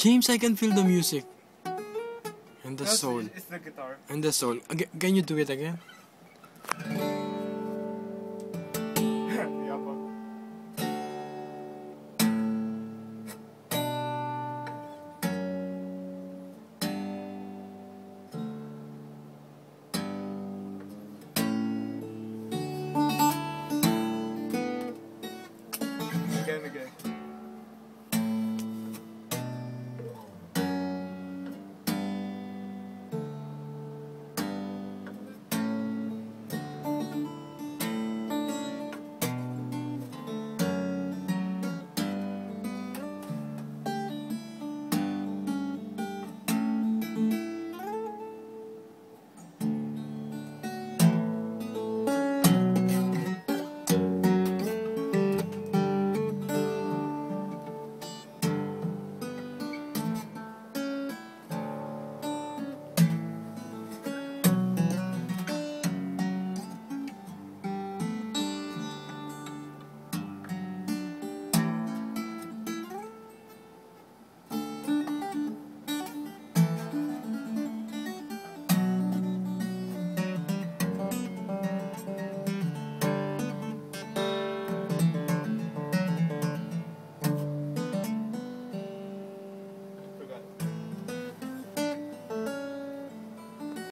James, I can feel the music. And the soul. It's the guitar. And the soul. Again, can you do it again?